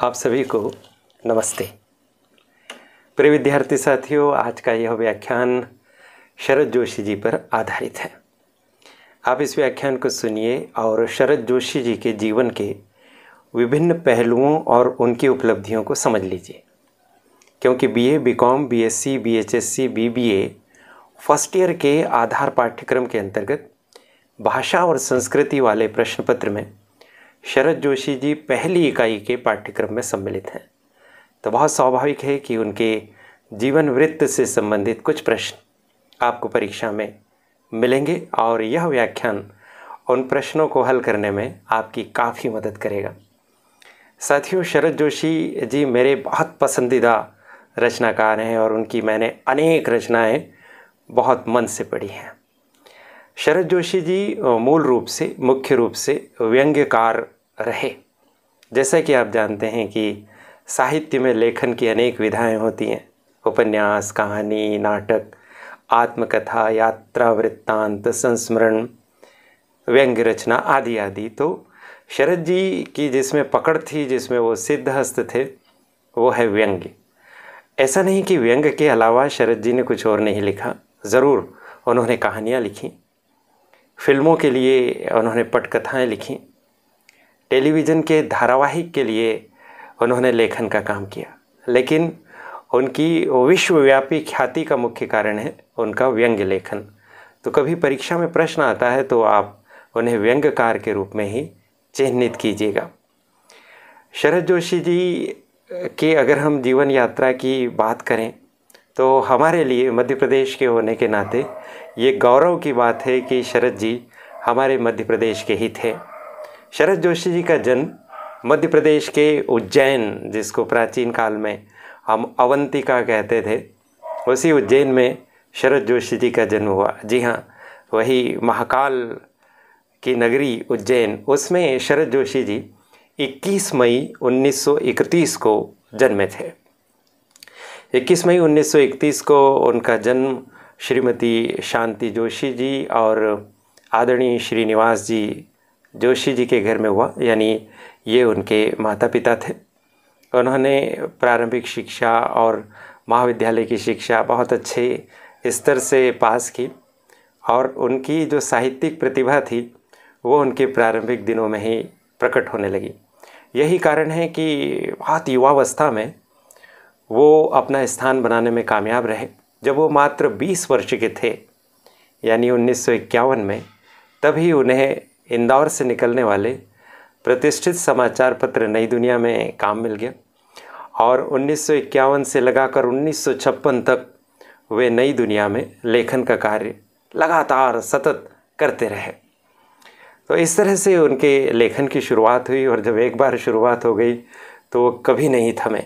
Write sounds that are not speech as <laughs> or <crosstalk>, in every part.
आप सभी को नमस्ते। प्रिय विद्यार्थी साथियों आज का यह व्याख्यान शरद जोशी जी पर आधारित है। आप इस व्याख्यान को सुनिए और शरद जोशी जी के जीवन के विभिन्न पहलुओं और उनकी उपलब्धियों को समझ लीजिए। क्योंकि बीए, बीकॉम, बीएससी, बीएचएससी, बीबीए फ़र्स्ट ईयर के आधार पाठ्यक्रम के अंतर्गत भाषा और संस्कृति वाले प्रश्न पत्र में शरद जोशी जी पहली इकाई के पाठ्यक्रम में सम्मिलित हैं। तो बहुत स्वाभाविक है कि उनके जीवन वृत्त से संबंधित कुछ प्रश्न आपको परीक्षा में मिलेंगे और यह व्याख्यान उन प्रश्नों को हल करने में आपकी काफ़ी मदद करेगा। साथियों, शरद जोशी जी मेरे बहुत पसंदीदा रचनाकार हैं और उनकी मैंने अनेक रचनाएँ बहुत मन से पढ़ी हैं। शरद जोशी जी मूल रूप से, मुख्य रूप से व्यंग्यकार रहे। जैसा कि आप जानते हैं कि साहित्य में लेखन की अनेक विधाएँ होती हैं। उपन्यास, कहानी, नाटक, आत्मकथा, यात्रा, वृत्तांत, संस्मरण व्यंग्य रचना आदि आदि। तो शरद जी की जिसमें पकड़ थी, जिसमें वो सिद्ध हस्त थे, वो है व्यंग्य। ऐसा नहीं कि व्यंग्य के अलावा शरद जी ने कुछ और नहीं लिखा। ज़रूर उन्होंने कहानियाँ लिखी। फ़िल्मों के लिए उन्होंने पटकथाएँ लिखी। टेलीविज़न के धारावाहिक के लिए उन्होंने लेखन का काम किया। लेकिन उनकी विश्वव्यापी ख्याति का मुख्य कारण है उनका व्यंग्य लेखन। तो कभी परीक्षा में प्रश्न आता है तो आप उन्हें व्यंग्यकार के रूप में ही चिन्हित कीजिएगा। शरद जोशी जी के अगर हम जीवन यात्रा की बात करें तो हमारे लिए मध्य प्रदेश के होने के नाते ये गौरव की बात है कि शरद जी हमारे मध्य प्रदेश के ही थे। शरद जोशी जी का जन्म मध्य प्रदेश के उज्जैन, जिसको प्राचीन काल में हम अवंतिका कहते थे, उसी उज्जैन में शरद जोशी जी का जन्म हुआ। जी हाँ वही महाकाल की नगरी उज्जैन, उसमें शरद जोशी जी 21 मई 1931 को जन्मे थे। 21 मई 1931 को उनका जन्म श्रीमती शांति जोशी जी और आदरणीय श्रीनिवास जी जोशी जी के घर में हुआ, यानी ये उनके माता पिता थे। उन्होंने प्रारंभिक शिक्षा और महाविद्यालय की शिक्षा बहुत अच्छे स्तर से पास की और उनकी जो साहित्यिक प्रतिभा थी, वो उनके प्रारंभिक दिनों में ही प्रकट होने लगी। यही कारण है कि बहुत युवावस्था में वो अपना स्थान बनाने में कामयाब रहे। जब वो मात्र 20 वर्ष के थे, यानी उन्नीस सौ इक्यावन में, तभी उन्हें इंदौर से निकलने वाले प्रतिष्ठित समाचार पत्र नई दुनिया में काम मिल गया। और उन्नीस सौ इक्यावन से लगाकर उन्नीस सौ छप्पन तक वे नई दुनिया में लेखन का कार्य लगातार सतत करते रहे। तो इस तरह से उनके लेखन की शुरुआत हुई और जब एक बार शुरुआत हो गई तो वो कभी नहीं थमे।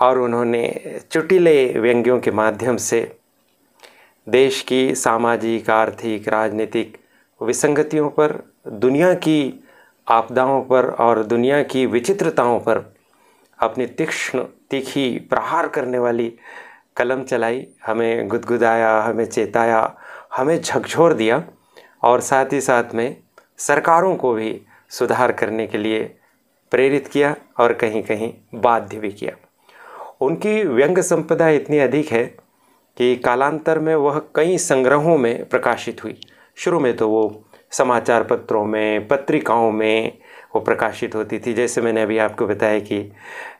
और उन्होंने चुटिले व्यंग्यों के माध्यम से देश की सामाजिक, आर्थिक, राजनीतिक विसंगतियों पर दुनिया की आपदाओं पर और दुनिया की विचित्रताओं पर अपनी तीक्ष्ण, तीखी प्रहार करने वाली कलम चलाई, हमें गुदगुदाया, हमें चेताया, हमें झकझोर दिया और साथ ही साथ में सरकारों को भी सुधार करने के लिए प्रेरित किया और कहीं कहीं बाध्य भी किया। उनकी व्यंग संपदा इतनी अधिक है कि कालांतर में वह कई संग्रहों में प्रकाशित हुई। शुरू में तो वो समाचार पत्रों में, पत्रिकाओं में वो प्रकाशित होती थी। जैसे मैंने अभी आपको बताया कि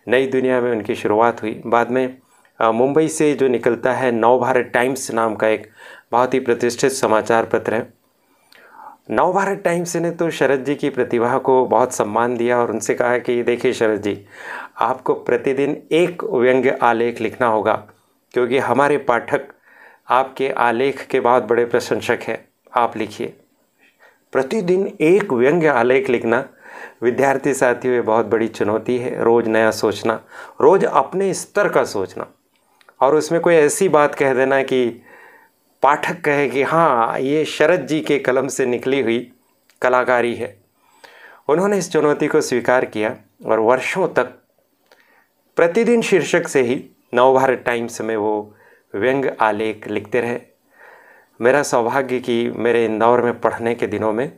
नई दुनिया में उनकी शुरुआत हुई। बाद में मुंबई से जो निकलता है नव भारत टाइम्स नाम का एक बहुत ही प्रतिष्ठित समाचार पत्र है। नव भारत टाइम्स ने तो शरद जी की प्रतिभा को बहुत सम्मान दिया और उनसे कहा कि देखिए शरद जी, आपको प्रतिदिन एक व्यंग्य आलेख लिखना होगा, क्योंकि हमारे पाठक आपके आलेख के बहुत बड़े प्रशंसक हैं। आप लिखिए। प्रतिदिन एक व्यंग्य आलेख लिखना, विद्यार्थी साथियों, ये बहुत बड़ी चुनौती है। रोज़ नया सोचना, रोज़ अपने स्तर का सोचना। और उसमें कोई ऐसी बात कह देना कि पाठक कहे कि हाँ ये शरद जी के कलम से निकली हुई कलाकारी है। उन्होंने इस चुनौती को स्वीकार किया और वर्षों तक प्रतिदिन शीर्षक से ही नवभारत टाइम्स में वो व्यंग आलेख लिखते रहे। मेरा सौभाग्य कि मेरे इंदौर में पढ़ने के दिनों में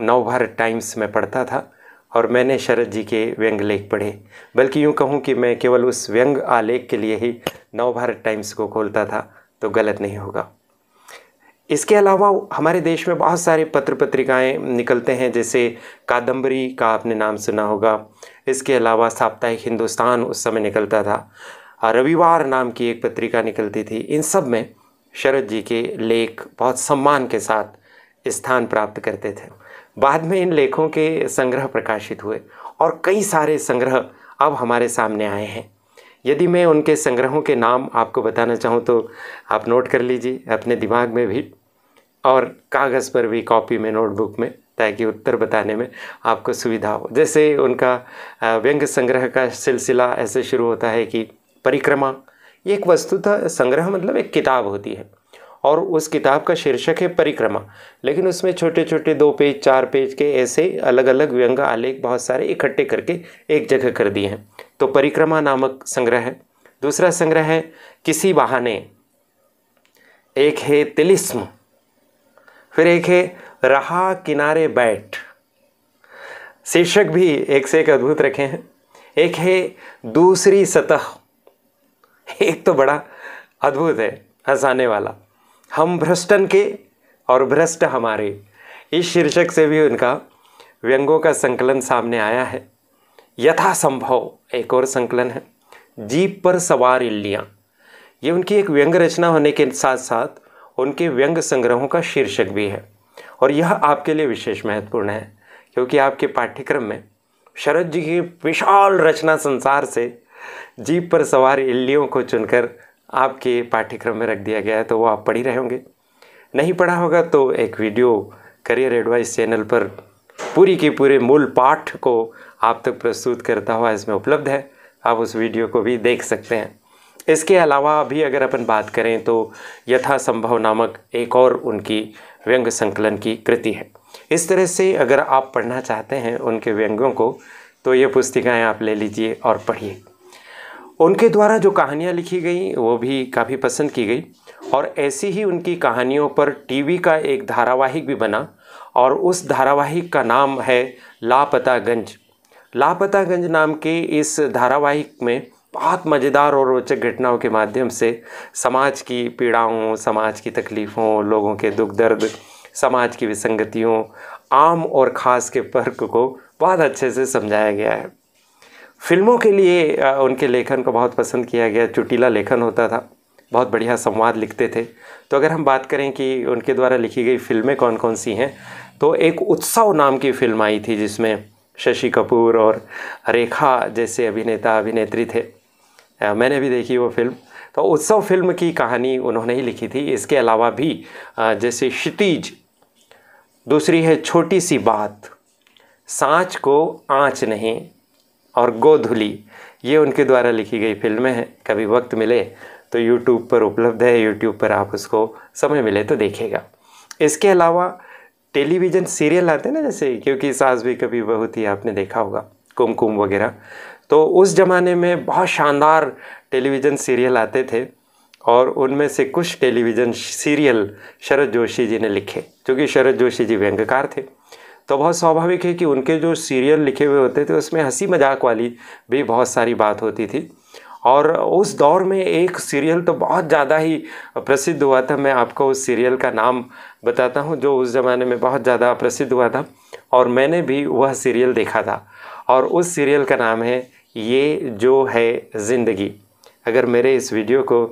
नवभारत टाइम्स में पढ़ता था और मैंने शरद जी के व्यंग लेख पढ़े। बल्कि यूँ कहूँ कि मैं केवल उस व्यंग आलेख के लिए ही नवभारत टाइम्स को खोलता था तो गलत नहीं होगा। इसके अलावा हमारे देश में बहुत सारे पत्र पत्रिकाएँ निकलते हैं, जैसे कादम्बरी का आपने नाम सुना होगा। इसके अलावा साप्ताहिक हिंदुस्तान उस समय निकलता था। रविवार नाम की एक पत्रिका निकलती थी। इन सब में शरद जी के लेख बहुत सम्मान के साथ स्थान प्राप्त करते थे। बाद में इन लेखों के संग्रह प्रकाशित हुए और कई सारे संग्रह अब हमारे सामने आए हैं। यदि मैं उनके संग्रहों के नाम आपको बताना चाहूँ तो आप नोट कर लीजिए अपने दिमाग में भी और कागज़ पर भी कॉपी में, नोटबुक में, ताकि उत्तर बताने में आपको सुविधा हो। जैसे उनका व्यंग संग्रह का सिलसिला ऐसे शुरू होता है कि परिक्रमा ये एक वस्तुतः संग्रह मतलब एक किताब होती है। और उस किताब का शीर्षक है परिक्रमा। लेकिन उसमें छोटे छोटे दो पेज, चार पेज के ऐसे अलग अलग व्यंग, आलेख बहुत सारे इकट्ठे करके एक जगह कर दिए हैं। तो परिक्रमा नामक संग्रह है। दूसरा संग्रह है, किसी बहाने। एक है तिलिस्म, फिर एक है रहा किनारे बैठ। शीर्षक भी एक से एक अद्भुत रखे हैं। एक है दूसरी सतह। <laughs> एक तो बड़ा अद्भुत है, हंसाने वाला। हम भ्रष्टन के और भ्रष्ट हमारे। इस शीर्षक से भी उनका व्यंगों का संकलन सामने आया है। यथासंभव एक और संकलन है। जीप पर सवार इल्लियाँ। ये उनकी एक व्यंग रचना होने के साथ साथ उनके व्यंग संग्रहों का शीर्षक भी है। और यह आपके लिए विशेष महत्वपूर्ण है, क्योंकि आपके पाठ्यक्रम में शरद जी की विशाल रचना संसार से जीप पर सवार इल्लियों को चुनकर आपके पाठ्यक्रम में रख दिया गया है तो वो आप पढ़ ही रहे होंगे। नहीं पढ़ा होगा तो एक वीडियो करियर एडवाइस चैनल पर पूरी की पूरे मूल पाठ को आप तक प्रस्तुत करता हुआ इसमें उपलब्ध है। आप उस वीडियो को भी देख सकते हैं। इसके अलावा भी अगर अपन बात करें तो यथासंभव नामक एक और उनकी व्यंग संकलन की कृति है। इस तरह से अगर आप पढ़ना चाहते हैं उनके व्यंग्यों को तो ये पुस्तिकाएँ आप ले लीजिए और पढ़िए। उनके द्वारा जो कहानियाँ लिखी गई, वो भी काफ़ी पसंद की गई। और ऐसी ही उनकी कहानियों पर टीवी का एक धारावाहिक भी बना, और उस धारावाहिक का नाम है लापतागंज। लापतागंज नाम के इस धारावाहिक में बहुत मज़ेदार और रोचक घटनाओं के माध्यम से समाज की पीड़ाओं, समाज की तकलीफ़ों, लोगों के दुख दर्द समाज की विसंगतियों, आम और ख़ास के फ़र्क को बहुत अच्छे से समझाया गया है। फ़िल्मों के लिए उनके लेखन को बहुत पसंद किया गया। चुटीला लेखन होता था। बहुत बढ़िया संवाद लिखते थे। तो अगर हम बात करें कि उनके द्वारा लिखी गई फ़िल्में कौन कौन सी हैं तो एक उत्सव नाम की फ़िल्म आई थी, जिसमें शशि कपूर और रेखा जैसे अभिनेता, अभिनेत्री थे। मैंने भी देखी वो फ़िल्म। तो उत्सव फ़िल्म की कहानी उन्होंने ही लिखी थी। इसके अलावा भी जैसे क्षितिज, दूसरी है छोटी सी बात, सांच को आँच नहीं और गोधुली ये उनके द्वारा लिखी गई फ़िल्में हैं। कभी वक्त मिले तो यूट्यूब पर उपलब्ध है। यूट्यूब पर आप उसको समय मिले तो देखेगा। इसके अलावा टेलीविज़न सीरियल आते हैं ना जैसे, क्योंकि सास भी कभी बहुत ही आपने देखा होगा, कुमकुम वगैरह। तो उस ज़माने में बहुत शानदार टेलीविज़न सीरियल आते थे और उनमें से कुछ टेलीविज़न सीरियल शरद जोशी जी ने लिखे क्योंकि शरद जोशी जी व्यंगकार थे। तो बहुत स्वाभाविक है कि उनके जो सीरियल लिखे हुए होते थे, उसमें हँसी मज़ाक वाली भी बहुत सारी बात होती थी। और उस दौर में एक सीरियल तो बहुत ज़्यादा ही प्रसिद्ध हुआ था। मैं आपको उस सीरियल का नाम बताता हूँ, जो उस ज़माने में बहुत ज़्यादा प्रसिद्ध हुआ था और मैंने भी वह सीरियल देखा था। और उस सीरियल का नाम है, ये जो है ज़िंदगी। अगर मेरे इस वीडियो को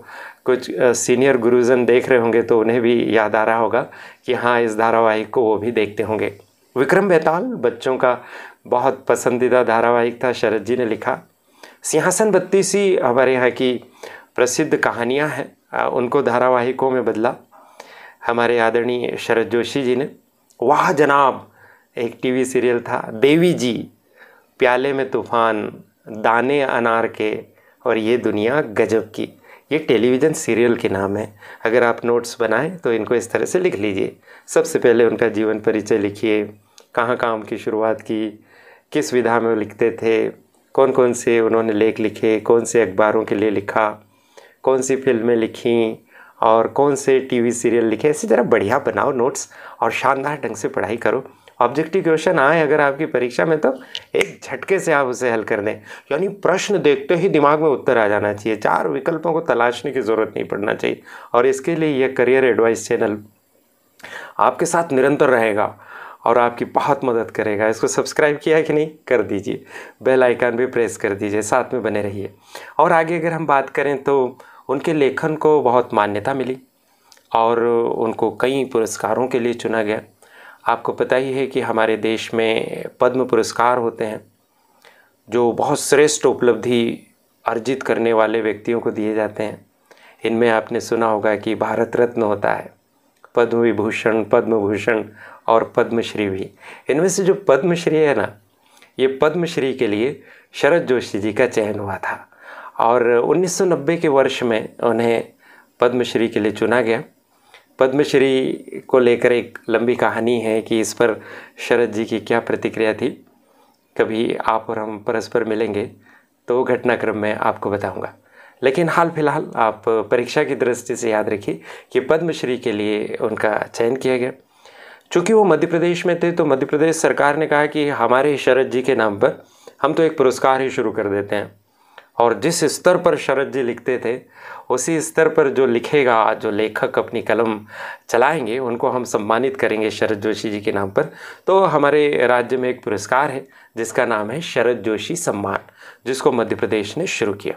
कुछ सीनियर गुरुजन देख रहे होंगे तो उन्हें भी याद आ रहा होगा कि हाँ इस धारावाहिक को वो भी देखते होंगे। विक्रम बेताल, बच्चों का बहुत पसंदीदा धारावाहिक था, शरद जी ने लिखा। सिंहासन बत्तीसी हमारे यहाँ की प्रसिद्ध कहानियाँ हैं। उनको धारावाहिकों में बदला हमारे आदरणीय शरद जोशी जी ने। वाह जनाब, एक टीवी सीरियल था, देवी जी, प्याले में तूफ़ान, दाने अनार के, और ये दुनिया गजब की। ये टेलीविज़न सीरियल के नाम है। अगर आप नोट्स बनाएँ तो इनको इस तरह से लिख लीजिए। सबसे पहले उनका जीवन परिचय लिखिए। कहाँ काम की शुरुआत की, किस विधा में लिखते थे कौन कौन से उन्होंने लेख लिखे, कौन से अखबारों के लिए लिखा, कौन सी फ़िल्में लिखी, और कौन से टीवी सीरियल लिखे। ऐसी तरह बढ़िया बनाओ नोट्स और शानदार ढंग से पढ़ाई करो। ऑब्जेक्टिव क्वेश्चन आए अगर आपकी परीक्षा में तो एक झटके से आप उसे हल कर दें। यानी प्रश्न देखते ही दिमाग में उत्तर आ जाना चाहिए। चार विकल्पों को तलाशने की ज़रूरत नहीं पड़ना चाहिए। और इसके लिए यह करियर एडवाइस चैनल आपके साथ निरंतर रहेगा। और आपकी बहुत मदद करेगा। इसको सब्सक्राइब किया कि नहीं, कर दीजिए। बेल आइकन भी प्रेस कर दीजिए, साथ में बने रहिए। और आगे अगर हम बात करें तो उनके लेखन को बहुत मान्यता मिली और उनको कई पुरस्कारों के लिए चुना गया। आपको पता ही है कि हमारे देश में पद्म पुरस्कार होते हैं, जो बहुत श्रेष्ठ उपलब्धि अर्जित करने वाले व्यक्तियों को दिए जाते हैं। इनमें आपने सुना होगा कि भारत रत्न होता है पद्म विभूषण पद्म भूषण और पद्मश्री भी। इनमें से जो पद्मश्री है ना, ये पद्मश्री के लिए शरद जोशी जी का चयन हुआ था और 1990 के वर्ष में उन्हें पद्मश्री के लिए चुना गया। पद्मश्री को लेकर एक लंबी कहानी है कि इस पर शरद जी की क्या प्रतिक्रिया थी। कभी आप और हम परस्पर मिलेंगे तो घटनाक्रम में आपको बताऊँगा। लेकिन हाल फ़िलहाल आप परीक्षा की दृष्टि से याद रखिए कि पद्मश्री के लिए उनका चयन किया गया। चूँकि वो मध्य प्रदेश में थे तो मध्य प्रदेश सरकार ने कहा कि हमारे शरद जी के नाम पर हम तो एक पुरस्कार ही शुरू कर देते हैं। और जिस स्तर पर शरद जी लिखते थे, उसी स्तर पर जो लिखेगा, जो लेखक अपनी कलम चलाएँगे, उनको हम सम्मानित करेंगे शरद जोशी जी के नाम पर। तो हमारे राज्य में एक पुरस्कार है, जिसका नाम है शरद जोशी सम्मान, जिसको मध्य प्रदेश ने शुरू किया।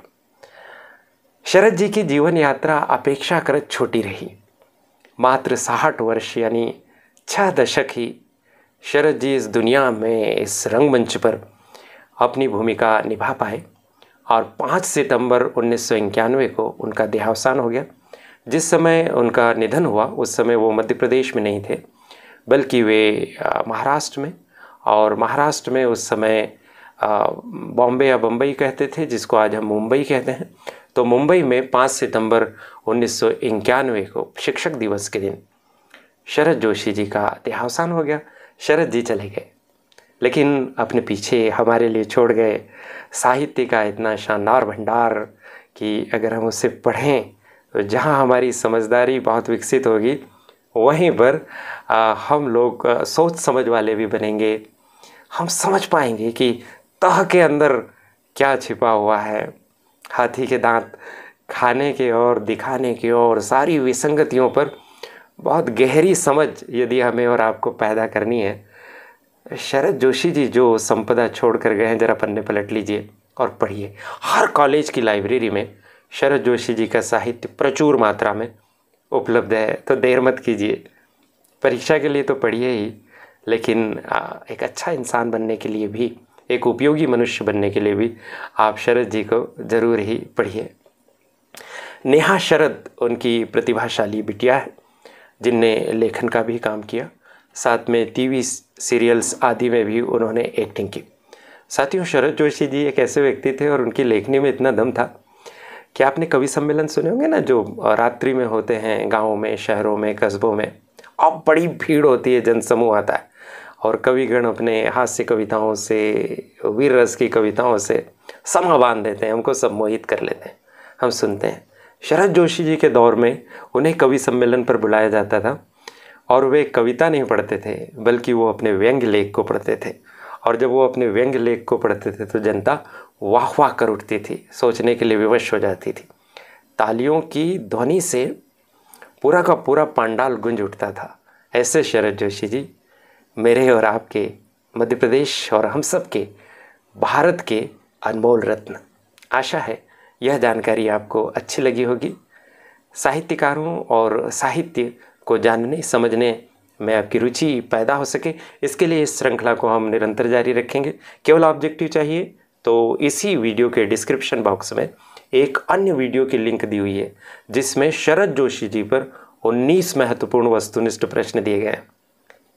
शरद जी की जीवन यात्रा अपेक्षाकृत छोटी रही। मात्र साठ वर्ष, यानी छः दशक ही शरद जी इस दुनिया में इस रंगमंच पर अपनी भूमिका निभा पाए और 5 सितंबर उन्नीस सौ इक्यानवे को उनका देहावसान हो गया। जिस समय उनका निधन हुआ, उस समय वो मध्य प्रदेश में नहीं थे, बल्कि वे महाराष्ट्र में और महाराष्ट्र में उस समय बॉम्बे या बम्बई कहते थे, जिसको आज हम मुंबई कहते हैं। तो मुंबई में 5 सितंबर उन्नीस सौ इक्यानवे को शिक्षक दिवस के दिन शरद जोशी जी का देहावसान हो गया शरद जी चले गए। लेकिन अपने पीछे हमारे लिए छोड़ गए। साहित्य का इतना शानदार भंडार कि अगर हम उसे पढ़ें तो जहाँ हमारी समझदारी बहुत विकसित होगी वहीं पर आ, हम लोग सोच समझ वाले भी बनेंगे। हम समझ पाएँगे कि तह के अंदर क्या छिपा हुआ है। हाथी के दांत खाने के और दिखाने के और सारी विसंगतियों पर बहुत गहरी समझ यदि हमें और आपको पैदा करनी है। शरद जोशी जी जो संपदा छोड़ कर गए हैं, ज़रा पन्ने पलट लीजिए और पढ़िए। हर कॉलेज की लाइब्रेरी में शरद जोशी जी का साहित्य प्रचुर मात्रा में उपलब्ध है तो देर मत कीजिए। परीक्षा के लिए तो पढ़िए ही, लेकिन एक अच्छा इंसान बनने के लिए भी, एक उपयोगी मनुष्य बनने के लिए भी आप शरद जी को ज़रूर ही पढ़िए। नेहा शरद, उनकी प्रतिभाशाली बिटिया है। जिनने लेखन का भी काम किया, साथ में टीवी सीरियल्स आदि में भी उन्होंने एक्टिंग की। साथियों, शरद जोशी जी एक ऐसे व्यक्ति थे और उनकी लेखनी में इतना दम था। कि आपने कवि सम्मेलन सुने होंगे ना, जो रात्रि में होते हैं, गाँव में, शहरों में, कस्बों में? अब बड़ी भीड़ होती है, जनसमूह आता है। और कविगण अपने हास्य कविताओं से, वीर रस की कविताओं से समा बाँध देते हैं, हमको सम्मोहित कर लेते हैं। हम सुनते हैं। शरद जोशी जी के दौर में उन्हें कवि सम्मेलन पर बुलाया जाता था और वे कविता नहीं पढ़ते थे, बल्कि वो अपने व्यंग लेख को पढ़ते थे। और जब वो अपने व्यंग लेख को पढ़ते थे तो जनता वाह वाह कर उठती थी, सोचने के लिए विवश हो जाती थी। तालियों की ध्वनि से पूरा का पूरा पांडाल गुंज उठता था। ऐसे शरद जोशी जी, मेरे और आपके, मध्य प्रदेश और हम सब के, भारत के अनमोल रत्न। आशा है यह जानकारी आपको अच्छी लगी होगी। साहित्यकारों और साहित्य को जानने, समझने में आपकी रुचि पैदा हो सके। इसके लिए इस श्रृंखला को हम निरंतर जारी रखेंगे। केवल ऑब्जेक्टिव चाहिए तो इसी वीडियो के डिस्क्रिप्शन बॉक्स में एक अन्य वीडियो की लिंक दी हुई है, जिसमें शरद जोशी जी पर 19 महत्वपूर्ण वस्तुनिष्ठ प्रश्न दिए गए। हैं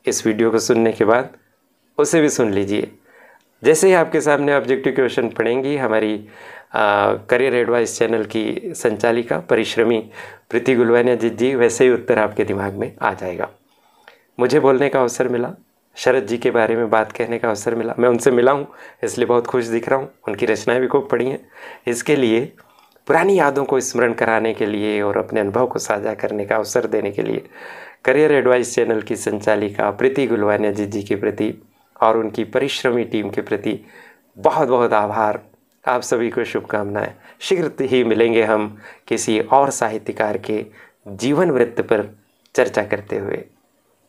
इस वीडियो को सुनने के बाद उसे भी सुन लीजिए। जैसे ही आपके सामने ऑब्जेक्टिव क्वेश्चन पढ़ेंगी हमारी करियर एडवाइस चैनल की संचालिका परिश्रमी प्रीति गुलवानिया जी जी, वैसे ही उत्तर आपके दिमाग में आ जाएगा। मुझे बोलने का अवसर मिला, शरद जी के बारे में बात कहने का अवसर मिला। मैं उनसे मिला हूँ, इसलिए बहुत खुश दिख रहा हूँ। उनकी रचनाएँ भी खूब पढ़ी हैं। इसके लिए, पुरानी यादों को स्मरण कराने के लिए और अपने अनुभव को साझा करने का अवसर देने के लिए, करियर एडवाइस चैनल की संचालिका प्रीति गुलवानिया जी जी के प्रति और उनकी परिश्रमी टीम के प्रति बहुत बहुत आभार। आप सभी को शुभकामनाएँ। शीघ्र ही मिलेंगे हम किसी और साहित्यकार के जीवन वृत्त पर चर्चा करते हुए।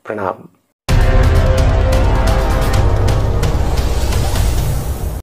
प्रणाम।